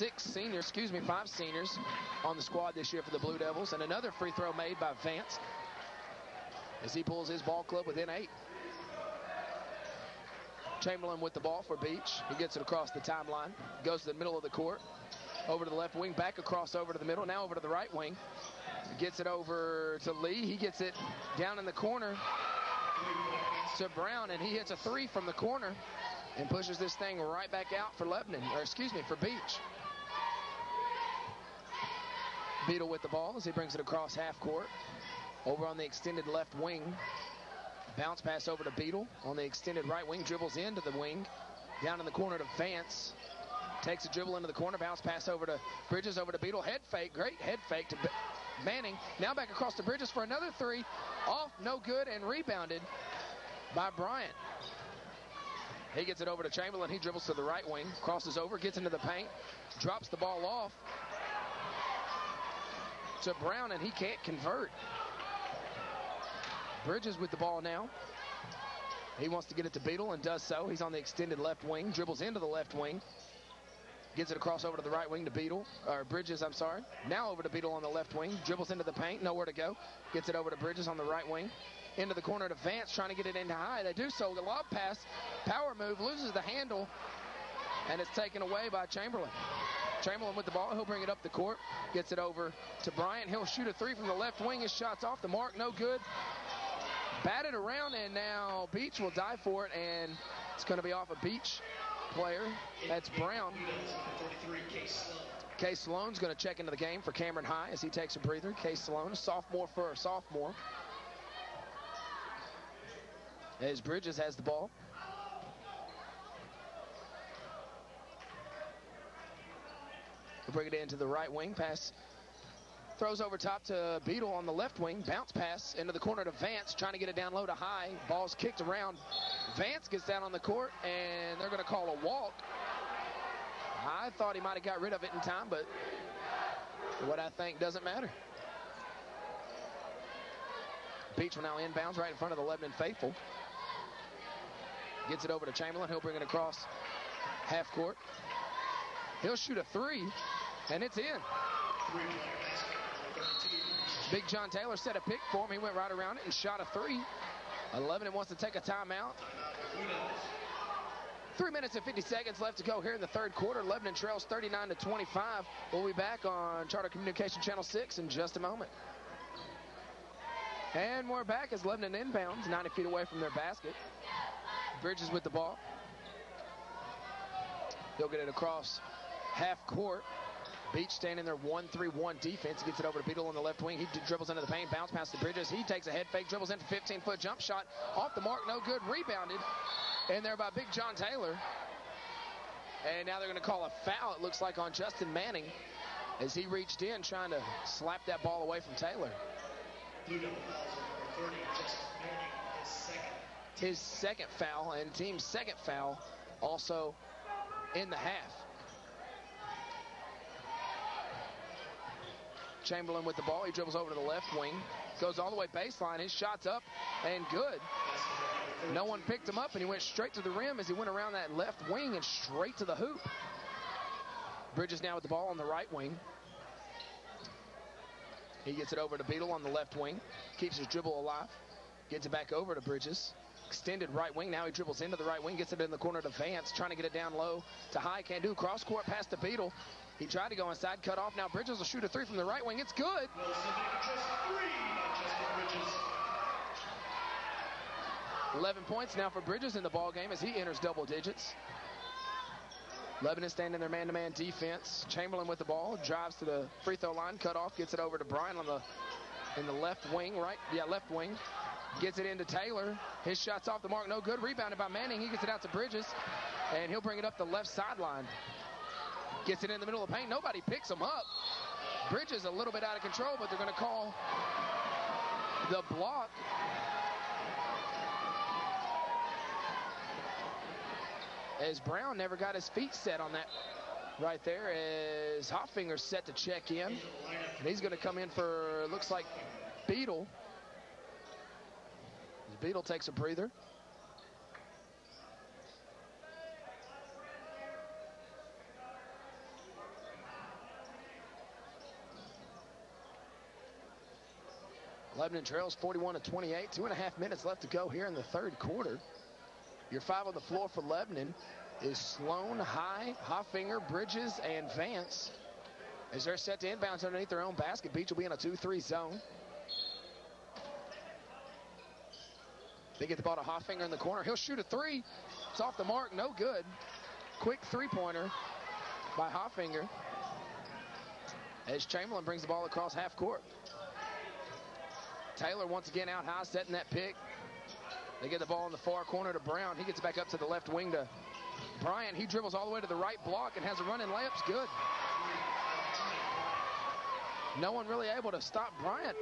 six seniors, excuse me, five seniors on the squad this year for the Blue Devils. And another free throw made by Vance as he pulls his ball club within eight. Chamberlain with the ball for Beech. He gets it across the timeline, goes to the middle of the court, over to the left wing, back across over to the middle, now over to the right wing. Gets it over to Lee. He gets it down in the corner to Brown, and he hits a three from the corner and pushes this thing right back out for Lebanon, or excuse me, for Beech. Beetle with the ball as he brings it across half court. Over on the extended left wing. Bounce pass over to Beetle on the extended right wing. Dribbles into the wing. Down in the corner to Vance. Takes a dribble into the corner. Bounce pass over to Bridges, over to Beetle. Head fake. Great head fake to Manning. Now back across to Bridges for another three. Off, no good, and rebounded by Bryant. He gets it over to Chamberlain. He dribbles to the right wing, crosses over, gets into the paint, drops the ball off to Brown, and he can't convert. Bridges with the ball now. He wants to get it to Beetle and does so. He's on the extended left wing, dribbles into the left wing, gets it across over to the right wing to Beetle, or Bridges, I'm sorry. Now over to Beetle on the left wing, dribbles into the paint, nowhere to go. Gets it over to Bridges on the right wing, into the corner to Vance, trying to get it into high. They do so. The lob pass, power move, loses the handle, and it's taken away by Chamberlain. Chamberlain with the ball. He'll bring it up the court. Gets it over to Bryant. He'll shoot a three from the left wing. His shot's off the mark. No good. Batted around, and now Beech will die for it, and it's going to be off a Beech player. That's Brown. Case Sloan's going to check into the game for Cameron High as he takes a breather. Case Sloan, a sophomore for a sophomore. As Bridges has the ball. Bring it into the right wing. Pass throws over top to Beetle on the left wing. Bounce pass into the corner to Vance, trying to get it down low to High. Ball's kicked around. Vance gets down on the court, and they're going to call a walk. I thought he might have got rid of it in time, but what I think doesn't matter. Beech will now inbounds right in front of the Lebanon faithful. Gets it over to Chamberlain. He'll bring it across half court. He'll shoot a three, and it's in. Big John Taylor set a pick for him. He went right around it and shot a three. 11 and wants to take a timeout. Three minutes and 50 seconds left to go here in the third quarter. Lebanon trails 39 to 25. We'll be back on Charter Communication Channel 6 in just a moment. And we're back as Lebanon inbounds, 90 feet away from their basket. Bridges with the ball. He'll get it across half court. Beech standing there 1-3-1 defense. Gets it over to Beetle on the left wing. He dribbles into the paint, bounce past the Bridges. He takes a head fake, dribbles into 15-foot jump shot. Off the mark, no good. Rebounded. And there by Big John Taylor. And now they're going to call a foul, it looks like, on Justin Manning as he reached in trying to slap that ball away from Taylor. His second foul and team's second foul also in the half. Chamberlain with the ball. He dribbles over to the left wing. Goes all the way baseline. His shot's up and good. No one picked him up, and he went straight to the rim as he went around that left wing and straight to the hoop. Bridges now with the ball on the right wing. He gets it over to Beetle on the left wing. Keeps his dribble alive. Gets it back over to Bridges. Extended right wing. Now he dribbles into the right wing. Gets it in the corner to Vance. Trying to get it down low to High. Can't do. Cross court past the Beetle. He tried to go inside. Cut off. Now Bridges will shoot a three from the right wing. It's good. 11 points now for Bridges in the ball game as he enters double digits. Lebanon standing their man-to-man defense. Chamberlain with the ball, drives to the free throw line, cut off, gets it over to Brian on the in the left wing, right? Yeah, left wing. Gets it into Taylor. His shot's off the mark, no good. Rebounded by Manning. He gets it out to Bridges, and he'll bring it up the left sideline. Gets it in the middle of the paint. Nobody picks him up. Bridges a little bit out of control, but they're going to call the block as Brown never got his feet set on that right there as Hoffinger's set to check in. And he's going to come in for, looks like, Beetle. Beetle takes a breather. Lebanon trails 41 to 28. Two and a half minutes left to go here in the third quarter. Your five on the floor for Lebanon is Sloan, High, Hoffinger, Bridges, and Vance. As they're set to inbounds underneath their own basket, Beech will be in a 2-3 zone. They get the ball to Hoffinger in the corner. He'll shoot a three. It's off the mark, no good. Quick three-pointer by Hoffinger. As Chamberlain brings the ball across half court. Taylor once again out high, setting that pick. They get the ball in the far corner to Brown. He gets back up to the left wing to Bryant. He dribbles all the way to the right block and has a run in layups. Good. No one really able to stop Bryant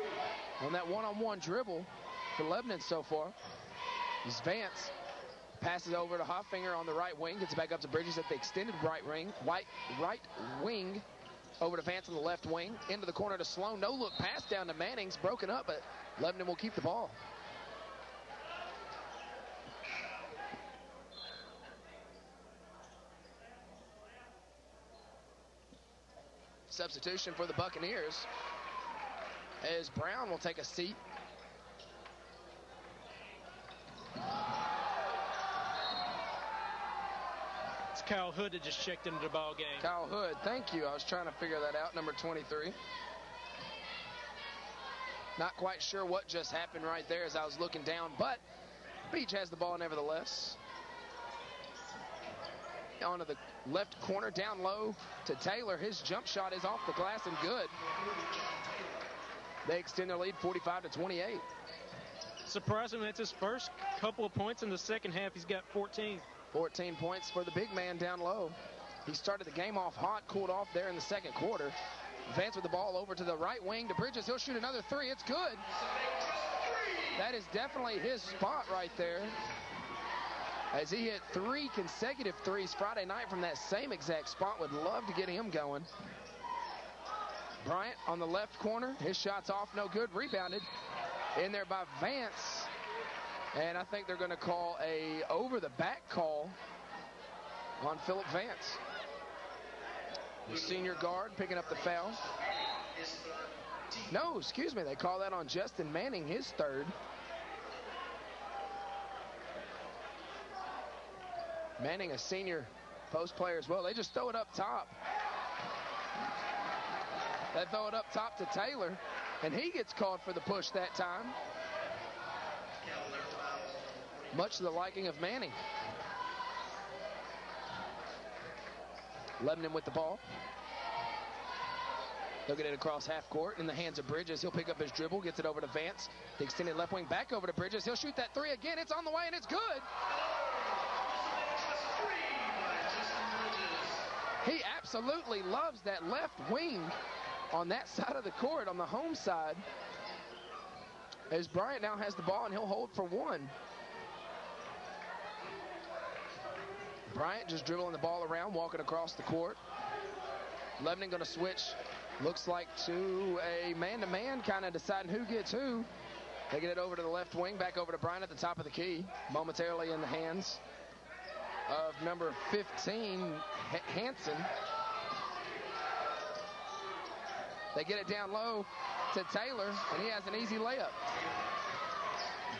on that one-on-one -on -one dribble for Lebanon so far. As Vance passes over to Hoffinger on the right wing, gets back up to Bridges at the extended right wing, white right wing, over to Vance on the left wing, into the corner to Sloan. No look pass down to Manning's broken up, but Lebanon will keep the ball. Substitution for the Buccaneers as Brown will take a seat. It's Kyle Hood that just checked into the ball game. Kyle Hood, thank you. I was trying to figure that out, number 23. Not quite sure what just happened right there as I was looking down, but Beech has the ball nevertheless. Onto the left corner, down low to Taylor. His jump shot is off the glass and good. They extend their lead 45 to 28. Surprisingly, that's his first couple of points in the second half. He's got 14. 14 points for the big man down low. He started the game off hot, cooled off there in the second quarter. Vance with the ball over to the right wing to Bridges. He'll shoot another three. It's good. That is definitely his spot right there. As he hit three consecutive threes Friday night from that same exact spot. Would love to get him going. Bryant on the left corner. His shot's off, no good. Rebounded in there by Vance. And I think they're going to call a over the back call on Philip Vance. The senior guard picking up the foul. No, excuse me. They call that on Justin Manning, his third. Manning, a senior post player as well. They just throw it up top. They throw it up top to Taylor, and he gets called for the push that time. Much to the liking of Manning. Lebanon with the ball. They'll get it across half court in the hands of Bridges. He'll pick up his dribble, gets it over to Vance. The extended left wing back over to Bridges. He'll shoot that three again. It's on the way and it's good. He absolutely loves that left wing on that side of the court, on the home side. As Bryant now has the ball and he'll hold for one. Bryant just dribbling the ball around, walking across the court. Lebanon going to switch, looks like to a man-to-man, kind of deciding who gets who. They get it over to the left wing, back over to Bryant at the top of the key, momentarily in the hands of number 15, H Hanson. They get it down low to Taylor, and he has an easy layup.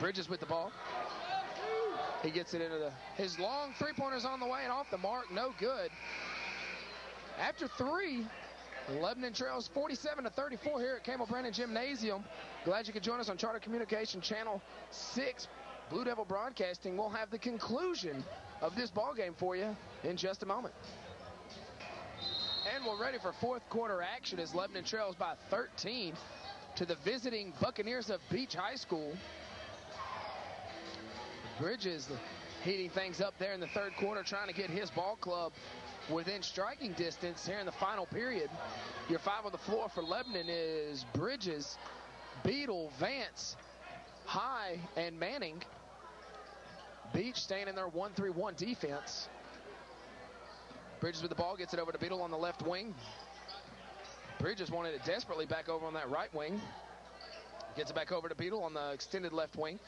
Bridges with the ball. He gets it into the, his long three-pointer's on the way and off the mark, no good. After three, Lebanon trails 47 to 34 here at Campbell Brennan Gymnasium. Glad you could join us on Charter Communication Channel 6. Blue Devil Broadcasting will have the conclusion of this ball game for you in just a moment. And we're ready for fourth quarter action as Lebanon trails by 13 to the visiting Buccaneers of Beech High School. Bridges heating things up there in the third quarter, trying to get his ball club within striking distance here in the final period. Your five on the floor for Lebanon is Bridges, Beadle, Vance, High, and Manning. Beech staying in their 1-3-1 defense. Bridges with the ball, gets it over to Beadle on the left wing. Bridges wanted it desperately back over on that right wing. Gets it back over to Beadle on the extended left wing.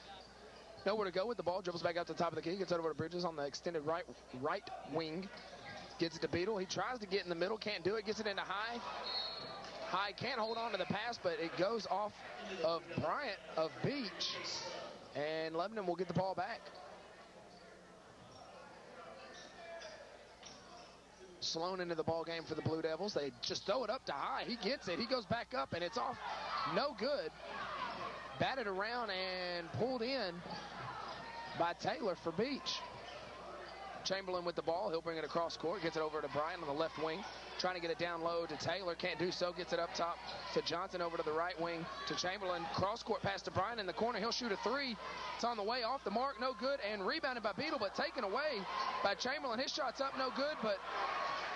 Nowhere to go with the ball. Dribbles back out to the top of the key. Gets over to Bridges on the extended right right wing. Gets it to Beadle. He tries to get in the middle. Can't do it. Gets it into high. High can't hold on to the pass, but it goes off of Bryant of Beech. And Lebanon will get the ball back. Sloan into the ball game for the Blue Devils. They just throw it up to high. He gets it. He goes back up, and it's off. No good. Batted around and pulled in by Taylor for Beech. Chamberlain with the ball. He'll bring it across court. Gets it over to Bryant on the left wing. Trying to get it down low to Taylor. Can't do so. Gets it up top to Johnson over to the right wing to Chamberlain. Cross court pass to Bryant in the corner. He'll shoot a three. It's on the way off the mark. No good. And rebounded by Beetle, but taken away by Chamberlain. His shot's up. No good. But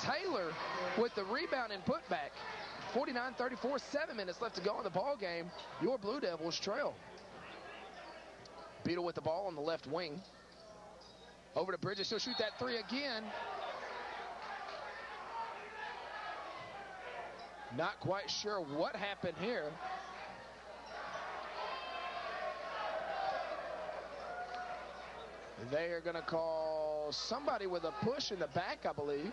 Taylor with the rebound and putback. 49-34, seven minutes left to go in the ball game. Your Blue Devils trail. Beetle with the ball on the left wing. Over to Bridges. He'll shoot that three again. Not quite sure what happened here. They are going to call somebody with a push in the back, I believe.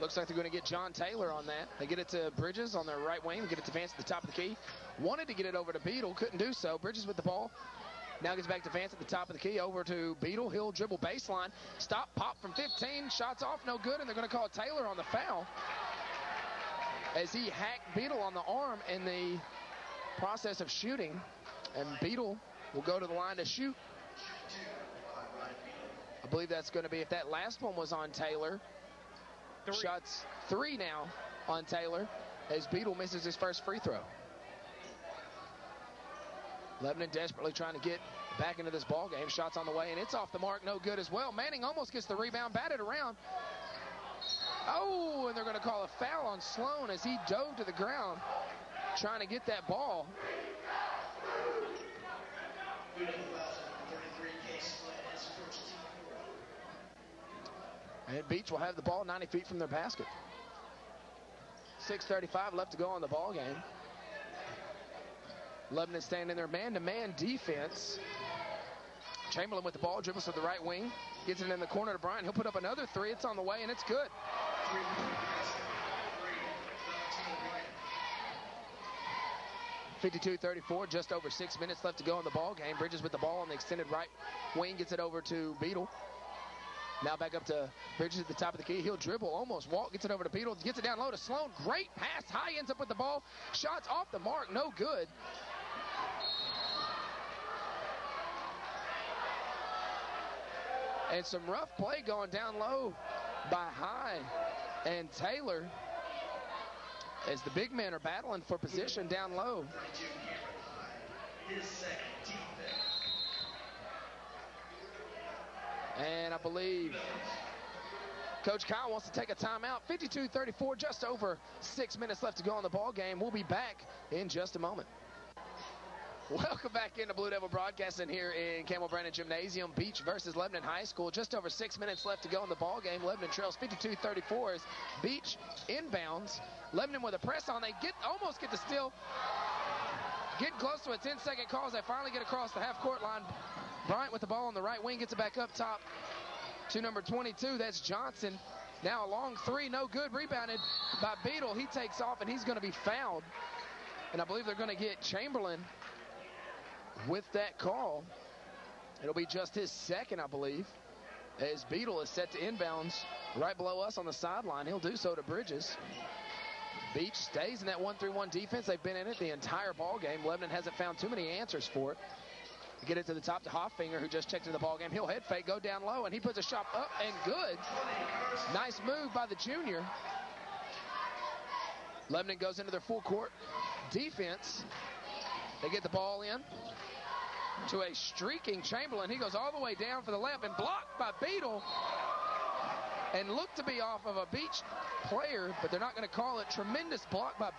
Looks like they're going to get John Taylor on that. They get it to Bridges on their right wing. Get it to Vance at the top of the key. Wanted to get it over to Beetle. Couldn't do so. Bridges with the ball. Now gets back to Vance at the top of the key. Over to Beetle. He'll dribble baseline. Stop, pop from 15. Shots off, no good. And they're going to call Taylor on the foul. As he hacked Beetle on the arm in the process of shooting. And Beetle will go to the line to shoot. I believe that's going to be, if that last one was on Taylor, three. shots three now on Taylor as Beetle misses his first free throw. Lebanon desperately trying to get back into this ball game. Shots on the way, and it's off the mark. No good as well. Manning almost gets the rebound, batted around. Oh, and they're going to call a foul on Sloan as he dove to the ground trying to get that ball. And Beech will have the ball 90 feet from their basket. 6.35 left to go on the ball game. Lebanon standing in their man-to-man -man defense. Chamberlain with the ball, dribbles to the right wing, gets it in the corner to Bryant. He'll put up another three. It's on the way, and it's good. Fifty-two, thirty-four, just over six minutes left to go in the ball game. Bridges with the ball on the extended right wing, gets it over to Beetle. Now back up to Bridges at the top of the key. He'll dribble, almost walk, gets it over to Beetle, gets it down low to Sloan. Great pass, high ends up with the ball. Shots off the mark, no good. And some rough play going down low by High and Taylor as the big men are battling for position down low. And I believe Coach Kyle wants to take a timeout. 52-34, just over six minutes left to go in the ball game. We'll be back in just a moment. Welcome back into Blue Devil Broadcasting here in Campbell Brandon Gymnasium. Beech versus Lebanon High School. Just over six minutes left to go in the ball game. Lebanon trails 52-34 as Beech inbounds. Lebanon with a press on. They get almost get the steal. Getting close to a 10-second call as they finally get across the half-court line. Bryant with the ball on the right wing gets it back up top to number 22. That's Johnson. Now a long three, no good. Rebounded by Beetle. He takes off and he's going to be fouled. And I believe they're going to get Chamberlain with that call. It'll be just his second, I believe, as Beetle is set to inbounds right below us on the sideline. He'll do so to Bridges. Beech stays in that 1-3-1 defense. They've been in it the entire ball game. Lebanon hasn't found too many answers for it. Get it to the top to Hoffinger, who just checked into the ball game. He'll head fake, go down low, and he puts a shot up and good. Nice move by the junior. Lebanon goes into their full court defense. They get the ball in to a streaking Chamberlain. He goes all the way down for the layup and blocked by Beetle and looked to be off of a Beech player, but they're not going to call it. Tremendous block by